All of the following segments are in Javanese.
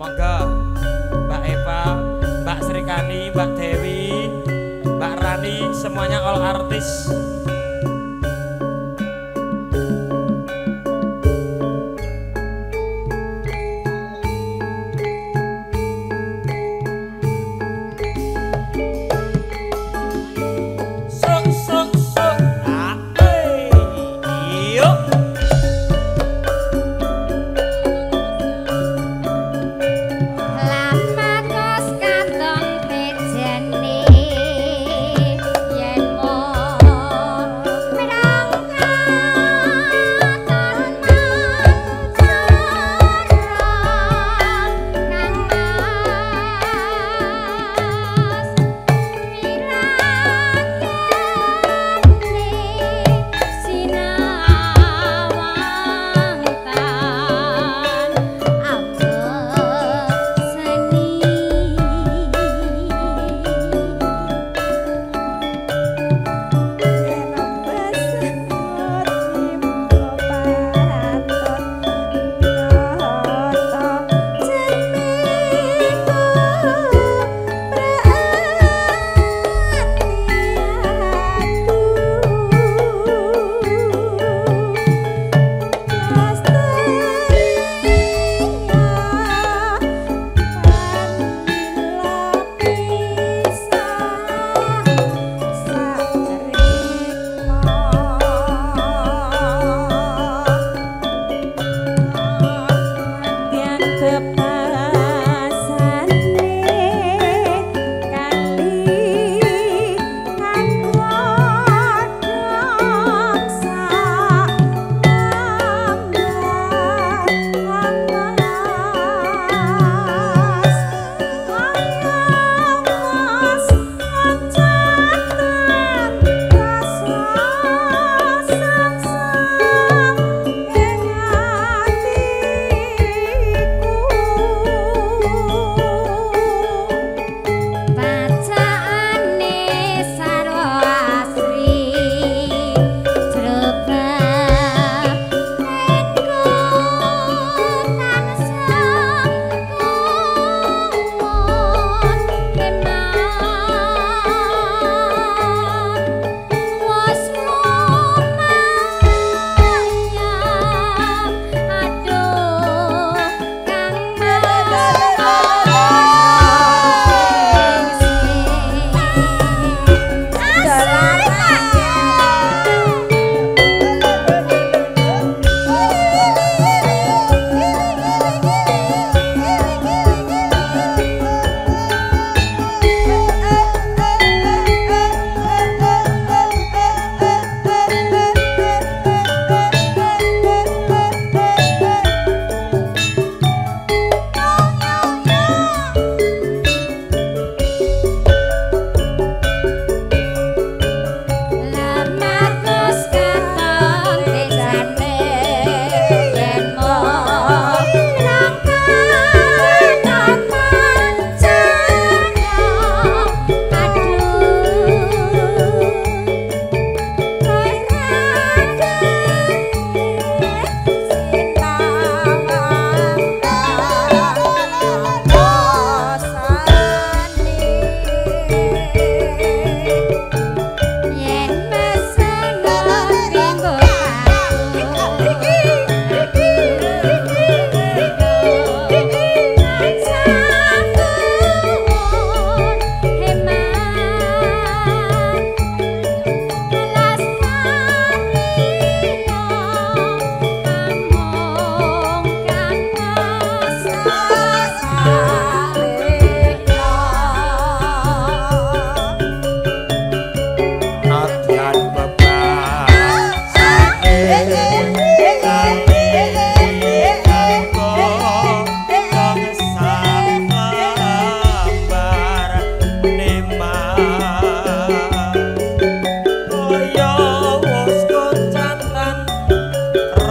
Monggo Mbak Eva, Mbak Srikani, Mbak Dewi, Mbak Rani, semuanya all artis.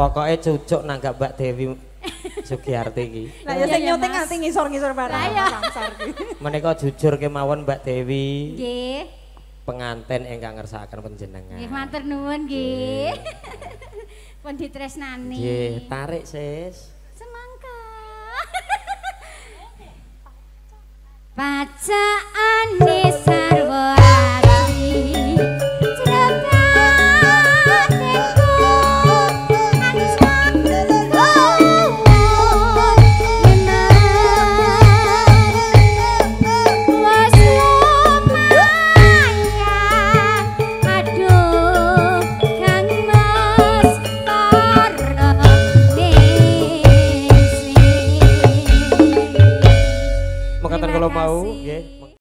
Pokoknya cucuk nanggap Mbak Dewi Sugiyarti iki. Lah ya Iya, sing nyuting nganti ngisor-ngisor barang. Lah, iya. Samsar ki. Menika jujur kemawon Mbak Dewi Nggih. penganten ingkang ngersakaken panjenengan. Nggih matur nuwun nggih. Pun ditresnani. Nggih, tarik sis. Semangka. Bacaane